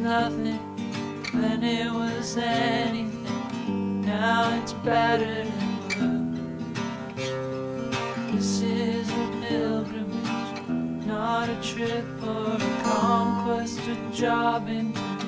nothing when it was anything. Now it's battered and blue. This is a pilgrimage, not a trip or a conquest, a job interview.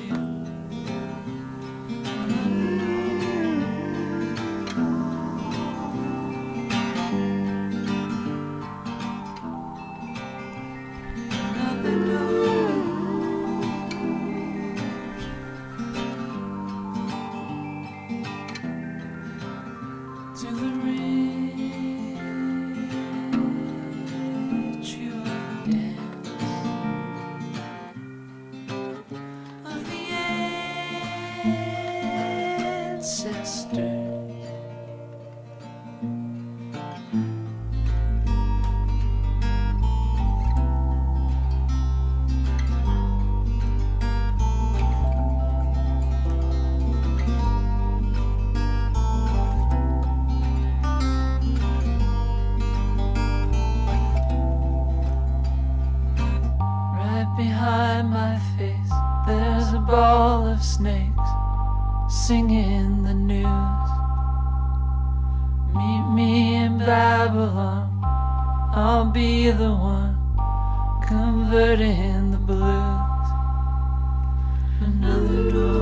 Behind my face, there's a ball of snakes singing the news. Meet me in Babylon, I'll be the one converting the blues. Another door.